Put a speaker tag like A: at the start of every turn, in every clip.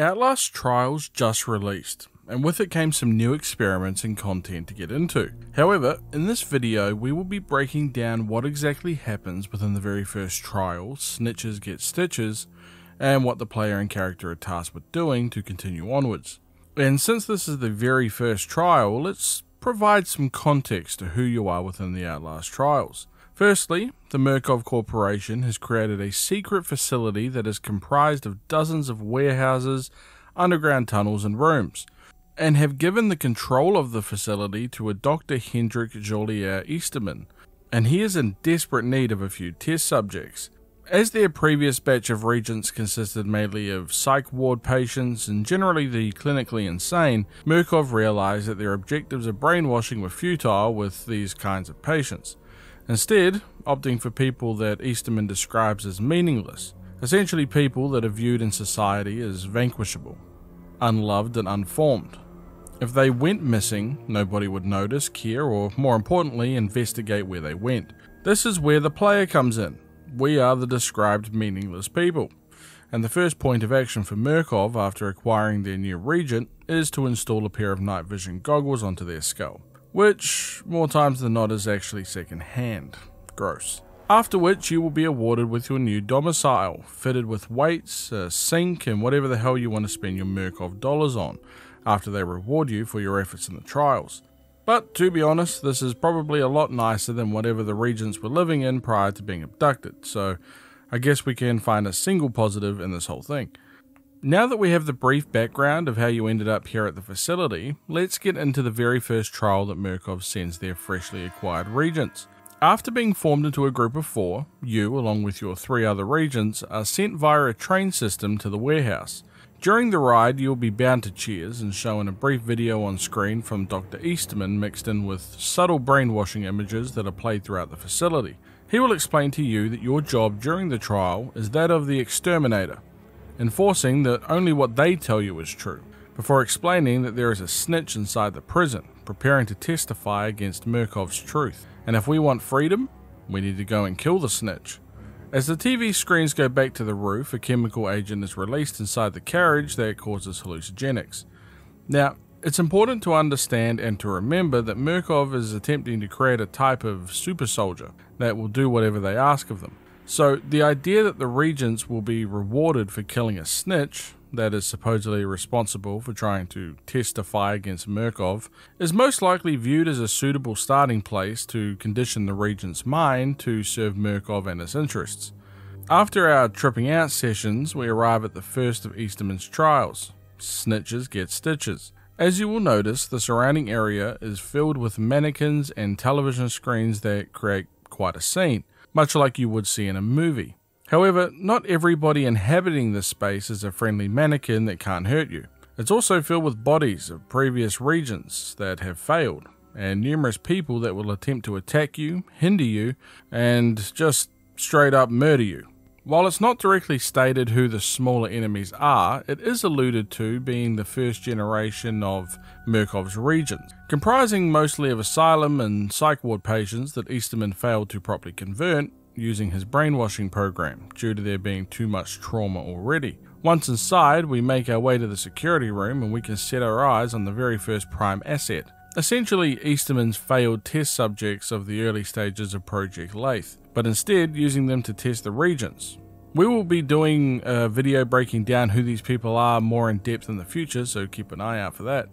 A: Outlast Trials just released, and with it came some new experiments and content to get into. However, in this video we will be breaking down what exactly happens within the very first trial, Snitches Get Stitches, and what the player and character are tasked with doing to continue onwards. And since this is the very first trial, let's provide some context to who you are within the Outlast Trials. Firstly, the Murkoff Corporation has created a secret facility that is comprised of dozens of warehouses, underground tunnels, and rooms, and have given the control of the facility to a Dr. Hendrik Jolier Easterman, and he is in desperate need of a few test subjects. As their previous batch of reagents consisted mainly of psych ward patients and generally the clinically insane, Murkoff realized that their objectives of brainwashing were futile with these kinds of patients instead opting for people that Easterman describes as meaningless, essentially people that are viewed in society as vanquishable, unloved, and unformed. If they went missing, nobody would notice, care, or more importantly, investigate where they went. This is where the player comes in. We are the described meaningless people. And the first point of action for Murkoff after acquiring their new reagent is to install a pair of night vision goggles onto their skull which more times than not is actually second hand. Gross. After which you will be awarded with your new domicile, fitted with weights, a sink, and whatever the hell you want to spend your Murkoff dollars on, after they reward you for your efforts in the trials. But to be honest, this is probably a lot nicer than whatever the reagents were living in prior to being abducted, so I guess we can find a single positive in this whole thing. Now that we have the brief background of how you ended up here at the facility, let's get into the very first trial that Murkoff sends their freshly acquired reagents. After being formed into a group of four, you, along with your three other reagents, are sent via a train system to the warehouse. During the ride, you'll be bound to chairs and shown a brief video on screen from Dr. Easterman mixed in with subtle brainwashing images that are played throughout the facility. He will explain to you that your job during the trial is that of the exterminator, enforcing that only what they tell you is true, before explaining that there is a snitch inside the prison, preparing to testify against Murkoff's truth. And if we want freedom, we need to go and kill the snitch. As the TV screens go back to the roof, a chemical agent is released inside the carriage that causes hallucinogenics. Now, it's important to understand and to remember that Murkoff is attempting to create a type of super soldier that will do whatever they ask of them. So, the idea that the reagents will be rewarded for killing a snitch that is supposedly responsible for trying to testify against Murkoff is most likely viewed as a suitable starting place to condition the reagent's mind to serve Murkoff and his interests. After our tripping out sessions, we arrive at the first of Easterman's trials Snitches Get Stitches. As you will notice, the surrounding area is filled with mannequins and television screens that create quite a scene much like you would see in a movie. However, not everybody inhabiting this space is a friendly mannequin that can't hurt you. It's also filled with bodies of previous reagents that have failed, and numerous people that will attempt to attack you, hinder you, and just straight up murder you. While it's not directly stated who the smaller enemies are, it is alluded to being the first generation of Murkoff's reagents, comprising mostly of asylum and psych ward patients that Easterman failed to properly convert using his brainwashing program due to there being too much trauma already. Once inside, we make our way to the security room and we can set our eyes on the very first prime asset. Essentially, Easterman's failed test subjects of the early stages of Project Lathe but instead using them to test the regents. We will be doing a video breaking down who these people are more in depth in the future, so keep an eye out for that.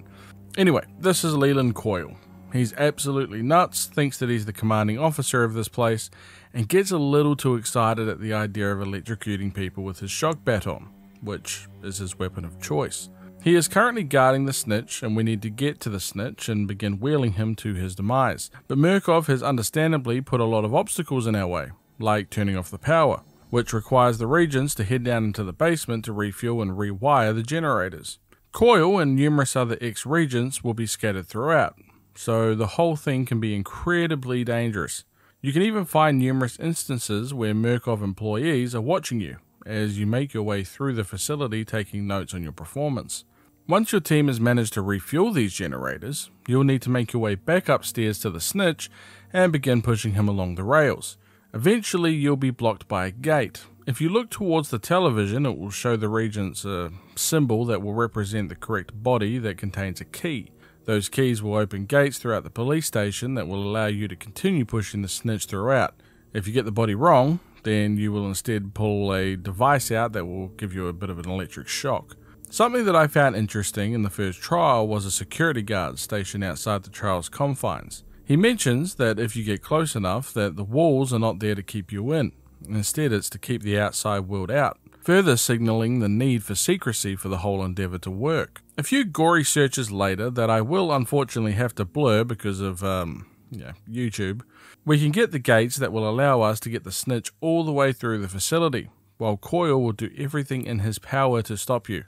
A: Anyway, this is Leland Coyle. He's absolutely nuts, thinks that he's the commanding officer of this place, and gets a little too excited at the idea of electrocuting people with his shock baton, which is his weapon of choice. He is currently guarding the snitch, and we need to get to the snitch and begin wheeling him to his demise. But Murkoff has understandably put a lot of obstacles in our way, like turning off the power, which requires the reagents to head down into the basement to refuel and rewire the generators. Coyle and numerous other ex regents will be scattered throughout, so the whole thing can be incredibly dangerous. You can even find numerous instances where Murkoff employees are watching you as you make your way through the facility taking notes on your performance. Once your team has managed to refuel these generators, you'll need to make your way back upstairs to the snitch and begin pushing him along the rails. Eventually, you'll be blocked by a gate, If you look towards the television, it will show the reagent's uh, symbol that will represent the correct body that contains a key. Those keys will open gates throughout the police station that will allow you to continue pushing the snitch throughout. If you get the body wrong, then you will instead pull a device out that will give you a bit of an electric shock. Something that I found interesting in the first trial was a security guard stationed outside the trial's confines. He mentions that if you get close enough that the walls are not there to keep you in. Instead, it's to keep the outside world out, further signalling the need for secrecy for the whole endeavour to work. A few gory searches later that I will unfortunately have to blur because of um, yeah, YouTube, we can get the gates that will allow us to get the snitch all the way through the facility, while Coyle will do everything in his power to stop you.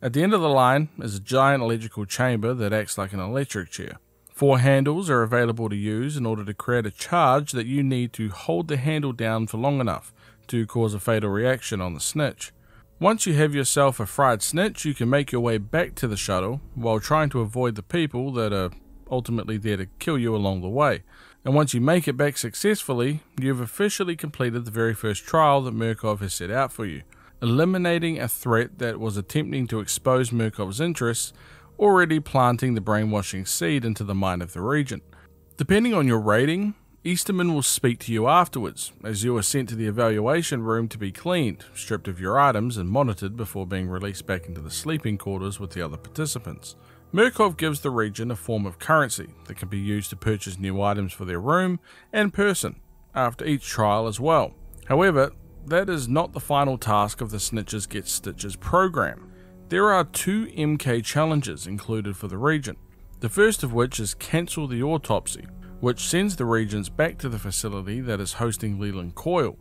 A: At the end of the line is a giant electrical chamber that acts like an electric chair. Four handles are available to use in order to create a charge that you need to hold the handle down for long enough to cause a fatal reaction on the snitch. Once you have yourself a fried snitch, you can make your way back to the shuttle while trying to avoid the people that are ultimately there to kill you along the way. And once you make it back successfully, you've officially completed the very first trial that Murkoff has set out for you, eliminating a threat that was attempting to expose Murkoff's interests already planting the brainwashing seed into the mind of the regent. Depending on your rating, Easterman will speak to you afterwards, as you are sent to the evaluation room to be cleaned, stripped of your items, and monitored before being released back into the sleeping quarters with the other participants. Murkoff gives the regent a form of currency that can be used to purchase new items for their room and person after each trial as well. However, that is not the final task of the Snitches Get Stitches program. There are two MK challenges included for the Reagent, the first of which is cancel the autopsy, which sends the Reagents back to the facility that is hosting Leland Coyle.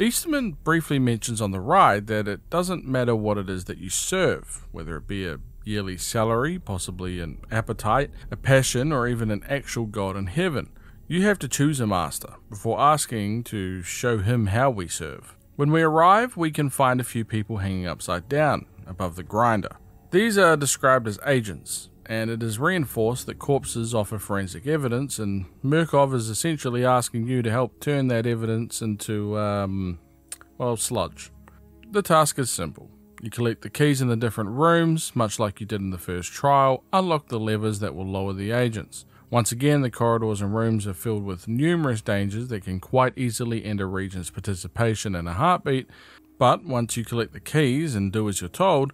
A: Easterman briefly mentions on the ride that it doesn't matter what it is that you serve, whether it be a yearly salary, possibly an appetite, a passion, or even an actual god in heaven. You have to choose a master before asking to show him how we serve. When we arrive, we can find a few people hanging upside down, above the grinder. These are described as agents, and it is reinforced that corpses offer forensic evidence, and Murkoff is essentially asking you to help turn that evidence into, um, well, sludge. The task is simple. You collect the keys in the different rooms, much like you did in the first trial, unlock the levers that will lower the agents. Once again, the corridors and rooms are filled with numerous dangers that can quite easily end a reagent's participation in a heartbeat, but once you collect the keys and do as you're told,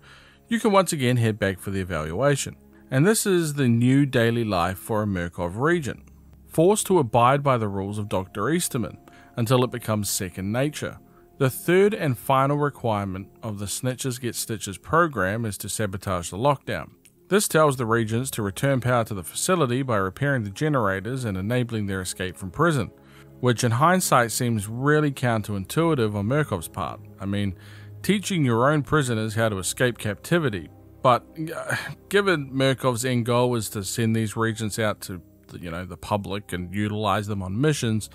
A: you can once again head back for the evaluation. And this is the new daily life for a Murkoff region, forced to abide by the rules of Dr. Easterman until it becomes second nature. The third and final requirement of the Snitches Get Stitches program is to sabotage the lockdown. This tells the reagents to return power to the facility by repairing the generators and enabling their escape from prison which in hindsight seems really counterintuitive on Murkoff's part. I mean, teaching your own prisoners how to escape captivity, but uh, given Murkoff's end goal was to send these reagents out to, you know, the public and utilize them on missions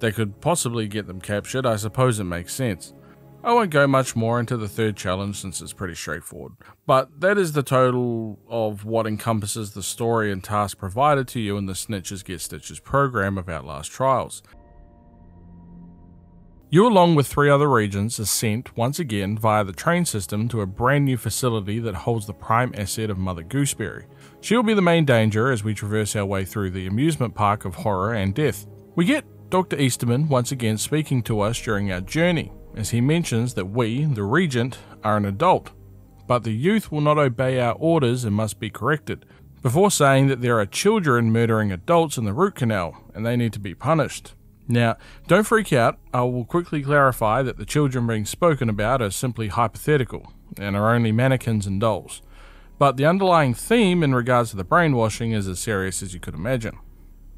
A: that could possibly get them captured, I suppose it makes sense. I won't go much more into the third challenge since it's pretty straightforward, but that is the total of what encompasses the story and task provided to you in the Snitches Get Stitches program of Outlast Trials. You, along with three other reagents, are sent once again via the train system to a brand new facility that holds the prime asset of Mother Gooseberry. She'll be the main danger as we traverse our way through the amusement park of horror and death. We get Dr. Easterman once again speaking to us during our journey, as he mentions that we, the reagent, are an adult, but the youth will not obey our orders and must be corrected, before saying that there are children murdering adults in the root canal and they need to be punished. Now, don't freak out. I will quickly clarify that the children being spoken about are simply hypothetical and are only mannequins and dolls. But the underlying theme in regards to the brainwashing is as serious as you could imagine.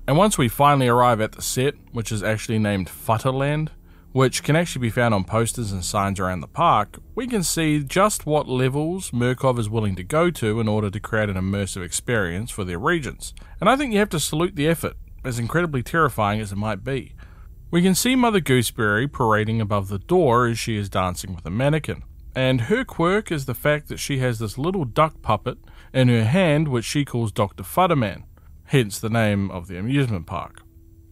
A: And once we finally arrive at the set, which is actually named Futterland, which can actually be found on posters and signs around the park, we can see just what levels Murkoff is willing to go to in order to create an immersive experience for their reagents. And I think you have to salute the effort, as incredibly terrifying as it might be. We can see Mother Gooseberry parading above the door as she is dancing with a mannequin. And her quirk is the fact that she has this little duck puppet in her hand which she calls Dr. Futterman, hence the name of the amusement park.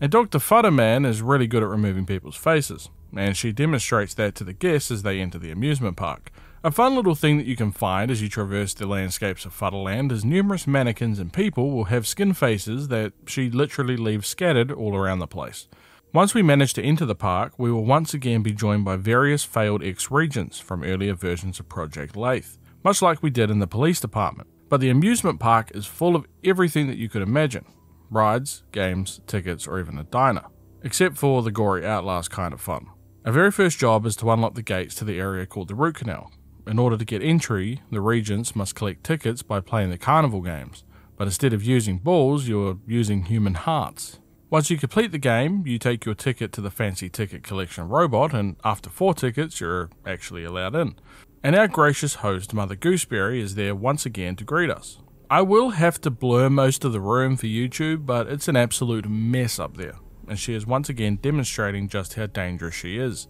A: And Dr. Futterman is really good at removing people's faces. and she demonstrates that to the guests as they enter the amusement park. A fun little thing that you can find as you traverse the landscapes of Fudderland is numerous mannequins and people will have skin faces that she literally leaves scattered all around the place. Once we manage to enter the park, we will once again be joined by various failed ex reagents from earlier versions of Project Lathe, much like we did in the police department. But the amusement park is full of everything that you could imagine rides, games, tickets, or even a diner, except for the gory outlast kind of fun. Our very first job is to unlock the gates to the area called the Root Canal, in order to get entry, the reagents must collect tickets by playing the carnival games, but instead of using balls, you're using human hearts. Once you complete the game, you take your ticket to the fancy ticket collection robot, and after four tickets, you're actually allowed in. And our gracious host, Mother Gooseberry, is there once again to greet us. I will have to blur most of the room for YouTube, but it's an absolute mess up there, and she is once again demonstrating just how dangerous she is.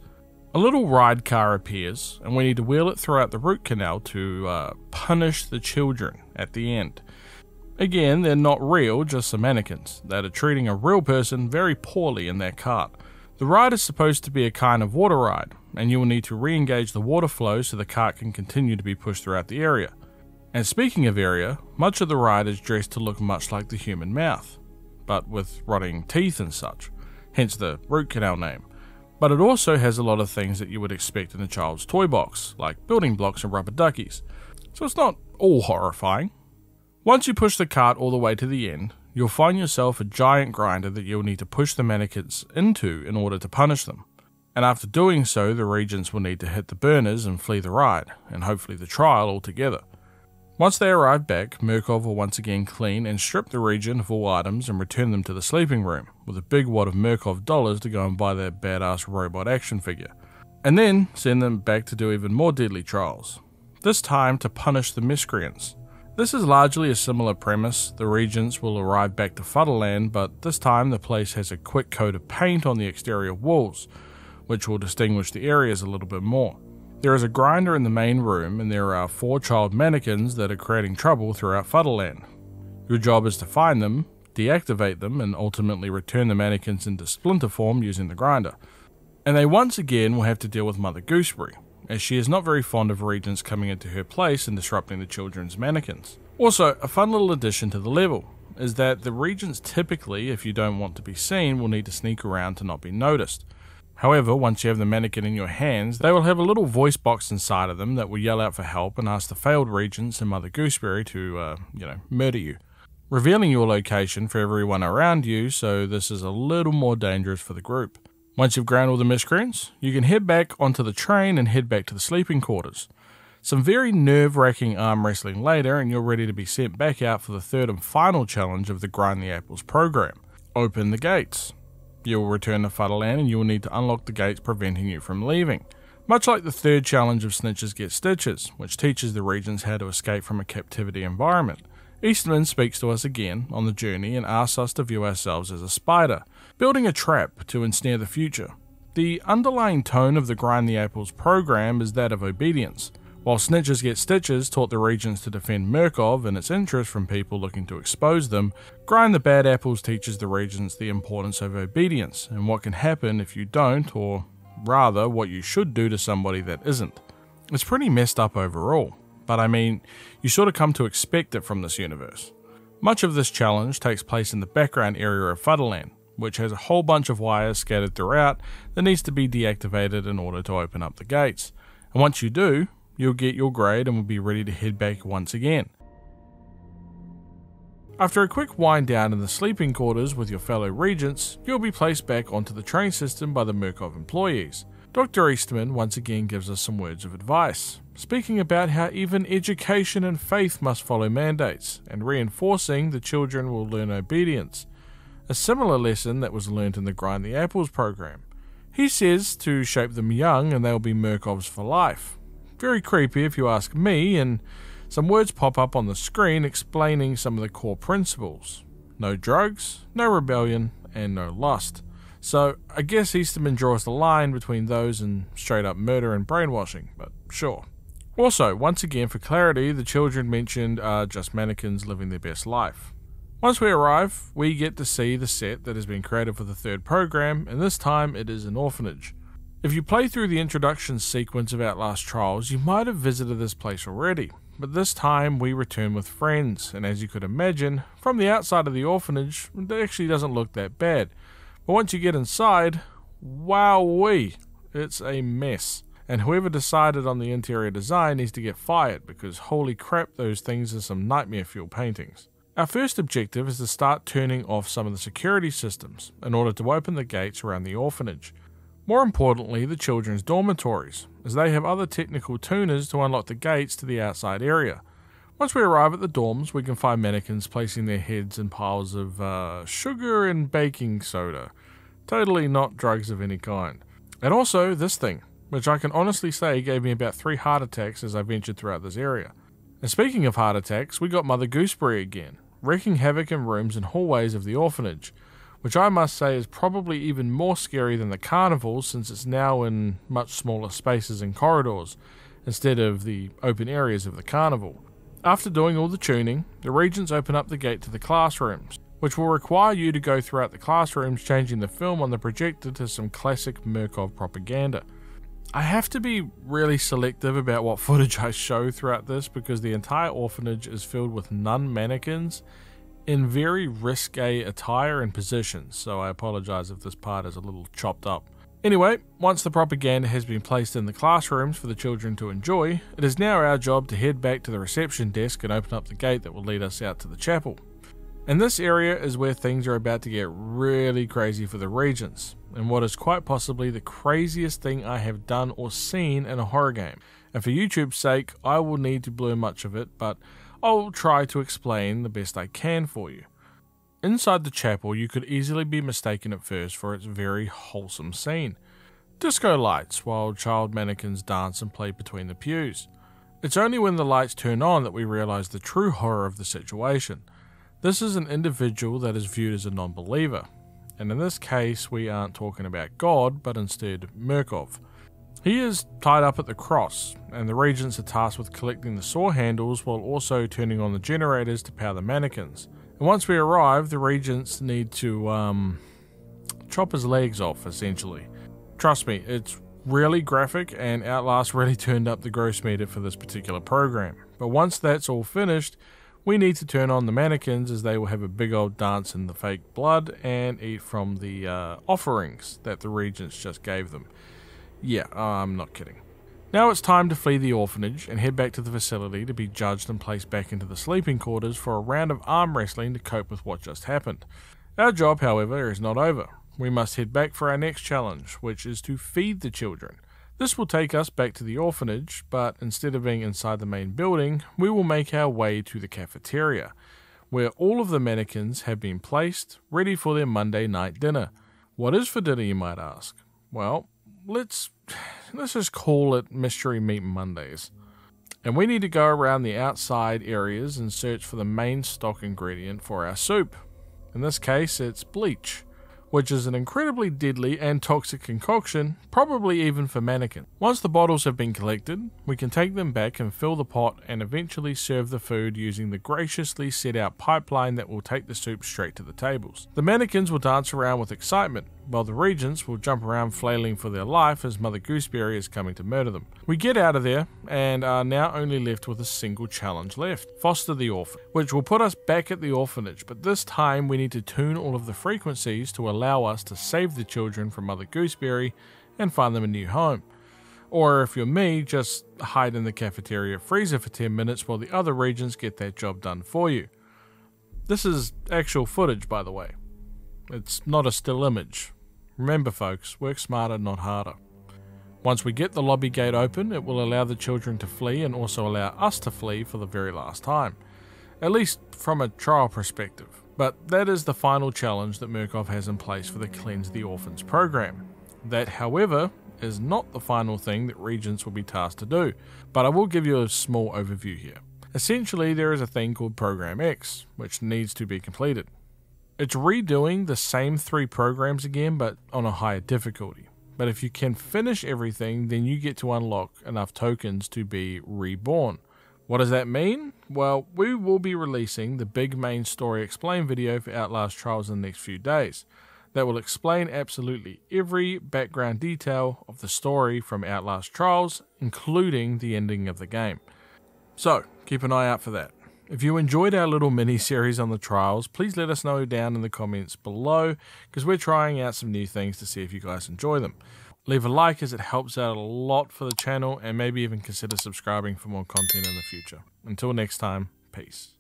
A: A little ride car appears, and we need to wheel it throughout the root canal to uh, punish the children at the end. Again, they're not real, just some mannequins that are treating a real person very poorly in their cart. The ride is supposed to be a kind of water ride, and you will need to re engage the water flow so the cart can continue to be pushed throughout the area. And speaking of area, much of the ride is dressed to look much like the human mouth, but with rotting teeth and such, hence the root canal name but it also has a lot of things that you would expect in a child's toy box, like building blocks and rubber duckies. So it's not all horrifying. Once you push the cart all the way to the end, you'll find yourself a giant grinder that you'll need to push the mannequins into in order to punish them. And after doing so, the reagents will need to hit the burners and flee the ride, and hopefully the trial altogether. Once they arrive back, Murkoff will once again clean and strip the reagent of all items and return them to the sleeping room, with a big wad of Murkoff dollars to go and buy that badass robot action figure. And then send them back to do even more deadly trials. This time to punish the miscreants. This is largely a similar premise. The reagents will arrive back to Fudderland, but this time the place has a quick coat of paint on the exterior walls, which will distinguish the areas a little bit more. There is a grinder in the main room, and there are four child mannequins that are creating trouble throughout Fudderland. Your job is to find them, deactivate them, and ultimately return the mannequins into splinter form using the grinder. And they once again will have to deal with Mother Gooseberry, as she is not very fond of reagents coming into her place and disrupting the children's mannequins. Also, a fun little addition to the level is that the reagents typically, if you don't want to be seen, will need to sneak around to not be noticed. However, once you have the mannequin in your hands, they will have a little voice box inside of them that will yell out for help and ask the failed reagents and Mother Gooseberry to, uh, you know, murder you, revealing your location for everyone around you, so this is a little more dangerous for the group. Once you've ground all the miscreants, you can head back onto the train and head back to the sleeping quarters. Some very nerve wracking arm wrestling later, and you're ready to be sent back out for the third and final challenge of the Grind the Apples program Open the Gates. You will return to Fudderland and you will need to unlock the gates preventing you from leaving. Much like the third challenge of Snitches Get Stitches, which teaches the reagents how to escape from a captivity environment. Eastman speaks to us again on the journey and asks us to view ourselves as a spider, building a trap to ensnare the future. The underlying tone of the Grind the Apples program is that of obedience. While Snitches Get Stitches taught the reagents to defend Murkoff and its interest from people looking to expose them, Grind the Bad Apples teaches the reagents the importance of obedience and what can happen if you don't, or rather, what you should do to somebody that isn't. It's pretty messed up overall, but I mean, you sort of come to expect it from this universe. Much of this challenge takes place in the background area of Fudderland, which has a whole bunch of wires scattered throughout that needs to be deactivated in order to open up the gates. And once you do, you'll get your grade and will be ready to head back once again. After a quick wind down in the sleeping quarters with your fellow reagents, you'll be placed back onto the train system by the Murkoff employees. Dr. Eastman once again gives us some words of advice, speaking about how even education and faith must follow mandates, and reinforcing the children will learn obedience. A similar lesson that was learnt in the Grind the Apples program. He says to shape them young and they'll be Murkoffs for life, very creepy if you ask me, and some words pop up on the screen explaining some of the core principles no drugs, no rebellion, and no lust. So I guess Easterman draws the line between those and straight up murder and brainwashing, but sure. Also, once again, for clarity, the children mentioned are just mannequins living their best life. Once we arrive, we get to see the set that has been created for the third program, and this time it is an orphanage. If you play through the introduction sequence of Outlast Trials, you might have visited this place already, but this time we return with friends, and as you could imagine, from the outside of the orphanage, it actually doesn't look that bad. But once you get inside, wowee, it's a mess. And whoever decided on the interior design needs to get fired because holy crap, those things are some nightmare fuel paintings. Our first objective is to start turning off some of the security systems in order to open the gates around the orphanage. More importantly, the children's dormitories, as they have other technical tuners to unlock the gates to the outside area. Once we arrive at the dorms, we can find mannequins placing their heads in piles of uh, sugar and baking soda. Totally not drugs of any kind. And also, this thing, which I can honestly say gave me about three heart attacks as I ventured throughout this area. And speaking of heart attacks, we got Mother Gooseberry again, wreaking havoc in rooms and hallways of the orphanage, which I must say is probably even more scary than the carnival since it's now in much smaller spaces and corridors instead of the open areas of the carnival. After doing all the tuning, the reagents open up the gate to the classrooms, which will require you to go throughout the classrooms changing the film on the projector to some classic Murkoff propaganda. I have to be really selective about what footage I show throughout this because the entire orphanage is filled with nun mannequins in very risque attire and positions, so I apologize if this part is a little chopped up. Anyway, once the propaganda has been placed in the classrooms for the children to enjoy, it is now our job to head back to the reception desk and open up the gate that will lead us out to the chapel. And this area is where things are about to get really crazy for the reagents, and what is quite possibly the craziest thing I have done or seen in a horror game. And for YouTube's sake, I will need to blur much of it, but I'll try to explain the best I can for you. Inside the chapel, you could easily be mistaken at first for its very wholesome scene. Disco lights while child mannequins dance and play between the pews. It's only when the lights turn on that we realize the true horror of the situation. This is an individual that is viewed as a non believer, and in this case, we aren't talking about God, but instead Murkoff. He is tied up at the cross, and the reagents are tasked with collecting the saw handles while also turning on the generators to power the mannequins. And once we arrive, the reagents need to um, chop his legs off, essentially. Trust me, it's really graphic, and Outlast really turned up the gross meter for this particular program. But once that's all finished, we need to turn on the mannequins as they will have a big old dance in the fake blood and eat from the uh, offerings that the regents just gave them. Yeah, I'm not kidding. Now it's time to flee the orphanage and head back to the facility to be judged and placed back into the sleeping quarters for a round of arm wrestling to cope with what just happened. Our job, however, is not over. We must head back for our next challenge, which is to feed the children. This will take us back to the orphanage, but instead of being inside the main building, we will make our way to the cafeteria, where all of the mannequins have been placed, ready for their Monday night dinner. What is for dinner, you might ask? Well, let's let's just call it Mystery Meat Mondays. And we need to go around the outside areas and search for the main stock ingredient for our soup. In this case, it's bleach which is an incredibly deadly and toxic concoction, probably even for mannequins. Once the bottles have been collected, we can take them back and fill the pot and eventually serve the food using the graciously set out pipeline that will take the soup straight to the tables. The mannequins will dance around with excitement, while the reagents will jump around flailing for their life as Mother Gooseberry is coming to murder them. We get out of there and are now only left with a single challenge left foster the orphan, which will put us back at the orphanage, but this time we need to tune all of the frequencies to allow us to save the children from Mother Gooseberry and find them a new home. Or if you're me, just hide in the cafeteria freezer for 10 minutes while the other reagents get that job done for you. This is actual footage, by the way. It's not a still image. Remember, folks, work smarter, not harder. Once we get the lobby gate open, it will allow the children to flee and also allow us to flee for the very last time, at least from a trial perspective. But that is the final challenge that Murkoff has in place for the Cleanse the Orphans program. That, however, is not the final thing that Reagents will be tasked to do, but I will give you a small overview here. Essentially, there is a thing called Program X, which needs to be completed. It's redoing the same three programs again, but on a higher difficulty. But if you can finish everything, then you get to unlock enough tokens to be reborn. What does that mean? Well, we will be releasing the big main story explain video for Outlast Trials in the next few days. that will explain absolutely every background detail of the story from Outlast Trials, including the ending of the game. So, keep an eye out for that. If you enjoyed our little mini series on the trials, please let us know down in the comments below because we're trying out some new things to see if you guys enjoy them. Leave a like as it helps out a lot for the channel and maybe even consider subscribing for more content in the future. Until next time, peace.